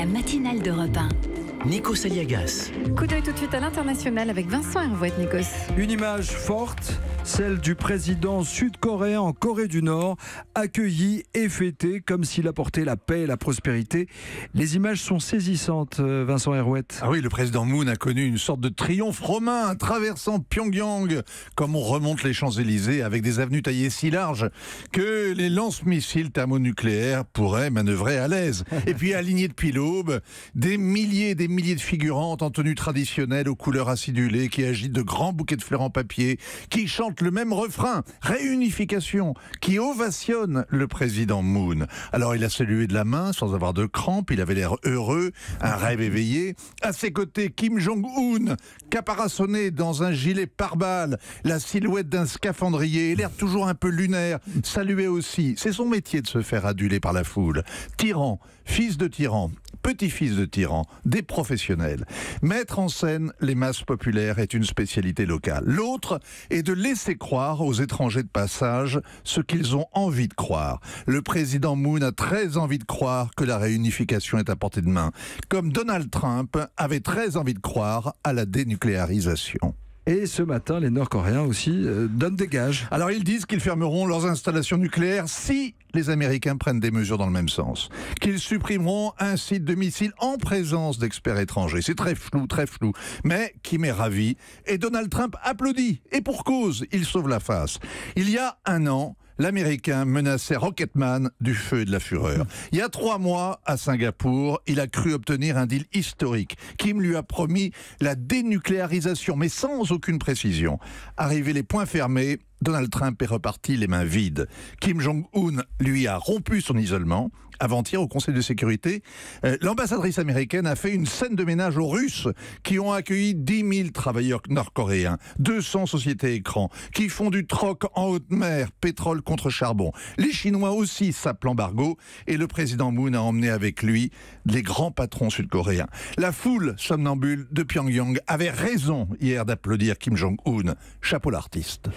la matinale d'Europe 1. Nico Saliagas. Coup d'œil tout de suite à l'international avec Vincent Hervouet, Nikos. Une image forte, celle du président sud-coréen en Corée du Nord, accueilli et fêté comme s'il apportait la paix et la prospérité. Les images sont saisissantes, euh, Vincent Herouette. Ah oui, le président Moon a connu une sorte de triomphe romain traversant Pyongyang, comme on remonte les Champs-Élysées avec des avenues taillées si larges que les lance-missiles thermonucléaires pourraient manœuvrer à l'aise. Et puis alignés depuis l'aube, des milliers et des milliers de figurantes en tenue traditionnelle aux couleurs acidulées qui agitent de grands bouquets de fleurs en papier, qui chantent le même refrain, réunification, qui ovationne le président Moon. Alors il a salué de la main sans avoir de crampes, il avait l'air heureux, un rêve éveillé. À ses côtés, Kim Jong-un, caparaçonné dans un gilet pare-balles, la silhouette d'un scaphandrier, l'air toujours un peu lunaire, saluait aussi. C'est son métier de se faire aduler par la foule. Tyran, fils de tyran, petit-fils de tyran, des professionnels. Mettre en scène les masses populaires est une spécialité locale. L'autre est de laisser croire aux étrangers de passage ce qu'ils ont envie de croire. Le président Moon a très envie de croire que la réunification est à portée de main, comme Donald Trump avait très envie de croire à la dénucléarisation. Et ce matin, les Nord-Coréens aussi euh, donnent des gages. Alors ils disent qu'ils fermeront leurs installations nucléaires si les Américains prennent des mesures dans le même sens. Qu'ils supprimeront un site de missiles en présence d'experts étrangers. C'est très flou, très flou. Mais qui m'est ravi. Et Donald Trump applaudit. Et pour cause, il sauve la face. Il y a un an, l'Américain menaçait Rocketman du feu et de la fureur. Il y a trois mois, à Singapour, il a cru obtenir un deal historique. Kim lui a promis la dénucléarisation, mais sans aucune précision. Arrivé les points fermés, Donald Trump est reparti les mains vides. Kim Jong-un lui a rompu son isolement. Avant-hier, au Conseil de sécurité, euh, l'ambassadrice américaine a fait une scène de ménage aux Russes qui ont accueilli 10 000 travailleurs nord-coréens, 200 sociétés écrans, qui font du troc en haute mer, pétrole contre charbon. Les Chinois aussi sapent l'embargo et le président Moon a emmené avec lui les grands patrons sud-coréens. La foule somnambule de Pyongyang avait raison hier d'applaudir Kim Jong-un. Chapeau l'artiste.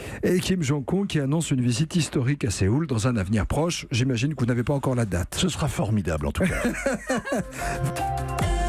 Kim Jong-un qui annonce une visite historique à Séoul dans un avenir proche. J'imagine que vous n'avez pas encore la date. Ce sera formidable en tout cas.